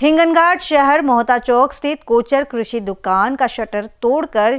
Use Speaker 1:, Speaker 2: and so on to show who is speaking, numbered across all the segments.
Speaker 1: हिंगनघाट शहर मोहता चौक स्थित कोचर कृषि दुकान का शटर तोड़कर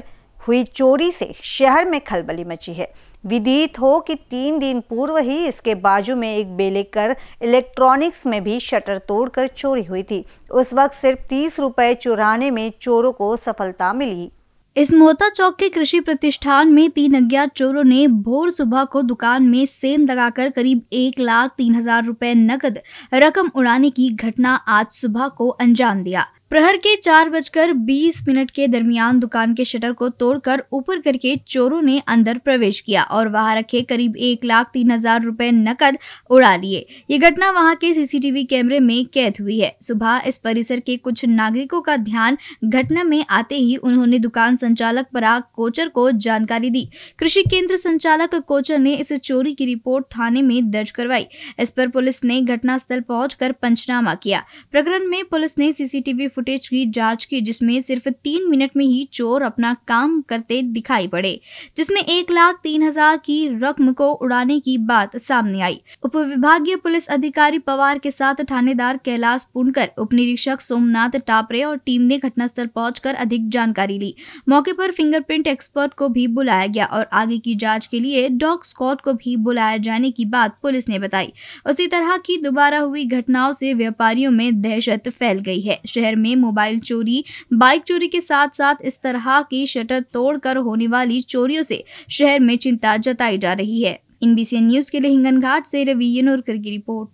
Speaker 1: हुई चोरी से शहर में खलबली मची है। विदित हो कि तीन दिन पूर्व ही इसके बाजू में एक बेलेकर इलेक्ट्रॉनिक्स में भी शटर तोड़कर चोरी हुई थी। उस वक्त सिर्फ़ तीस रुपए चुराने में चोरों को सफलता मिली।
Speaker 2: इस मोहता चौक के कृषि प्रतिष्ठान में तीन अज्ञात चोरों ने भोर सुबह को दुकान में सेंध लगाकर करीब एक लाख तीन हज़ार रुपए नकद रकम उड़ाने की घटना आज सुबह को अंजाम दिया। प्रहर के चार बजकर बीस मिनट के दरमियान दुकान के शटर को तोड़कर ऊपर करके चोरों ने अंदर प्रवेश किया और वहाँ रखे करीब एक लाख तीन हज़ार रुपए नकद उड़ा लिए। ये घटना वहाँ के सीसीटीवी कैमरे में कैद हुई है। सुबह इस परिसर के कुछ नागरिकों का ध्यान घटना में आते ही उन्होंने दुकान संचालक पराग कोचर को जानकारी दी। कृषि केंद्र संचालक कोचर ने इस चोरी की रिपोर्ट थाने में दर्ज करवाई। इस पर पुलिस ने घटना घटनास्थल पहुंचकर पंचनामा किया। प्रकरण में पुलिस ने सीसीटीवी फुटेज की जाँच की, जिसमें सिर्फ़ तीन मिनट में ही चोर अपना काम करते दिखाई पड़े, जिसमें एक लाख तीन हज़ार की रकम को उड़ाने की बात सामने आई। उप विभागीय पुलिस अधिकारी पवार के साथ थानेदार कैलाश पुनकर उप निरीक्षक सोमनाथ टापरे और टीम ने घटनास्थल पहुंचकर अधिक जानकारी ली। मौके पर फिंगरप्रिंट एक्सपर्ट को भी बुलाया गया और आगे की जाँच के लिए डॉग स्कॉट को भी बुलाया जाने की बात पुलिस ने बताई। उसी तरह की दोबारा हुई घटनाओं से व्यापारियों में दहशत फैल गई है। शहर में में मोबाइल चोरी, बाइक चोरी के साथ साथ इस तरह की शटर तोड़कर होने वाली चोरियों से शहर में चिंता जताई जा रही है। इन न्यूज़ के लिए हिंगन घाट से रवि की रिपोर्ट।